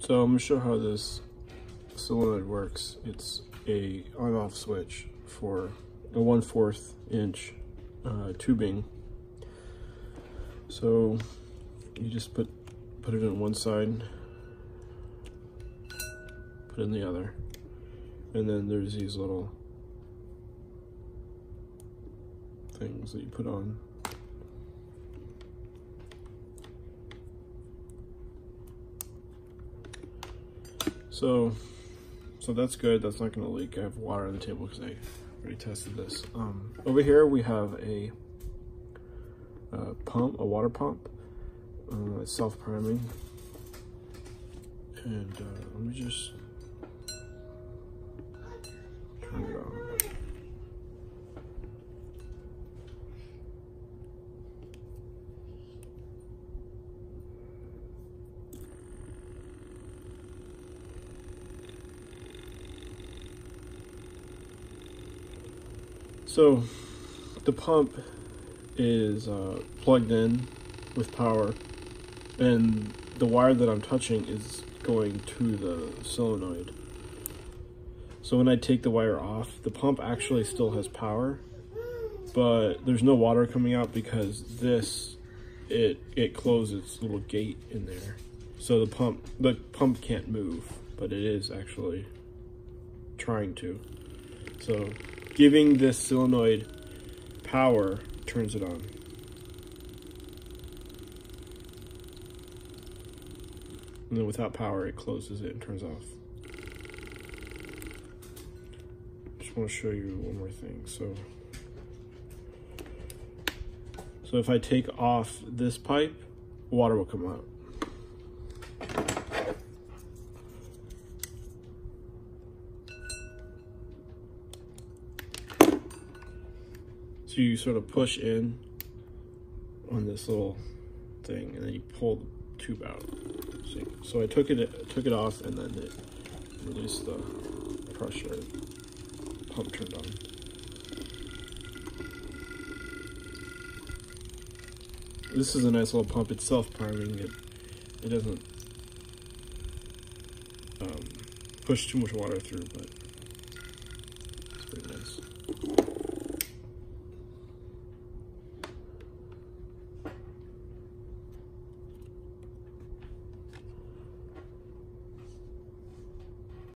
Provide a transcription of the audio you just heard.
So I'm gonna show how this solenoid works. It's a on-off switch for a 1 4th inch uh, tubing. So you just put put it on one side, put in the other, and then there's these little things that you put on. So, so that's good. That's not going to leak. I have water on the table because I already tested this. Um, over here we have a, a pump, a water pump. Uh, it's self-priming. And uh, let me just turn it on. So the pump is uh, plugged in with power and the wire that I'm touching is going to the solenoid. So when I take the wire off, the pump actually still has power, but there's no water coming out because this, it, it closes little gate in there. So the pump, the pump can't move, but it is actually trying to. So giving this solenoid power turns it on. And then without power, it closes it and turns off. Just want to show you one more thing. So, so if I take off this pipe, water will come out. So you sort of push in on this little thing and then you pull the tube out. See? So I took it took it off and then it released the pressure. Pump turned on. This is a nice little pump. It's self-priming. It it doesn't um, push too much water through, but it's pretty nice.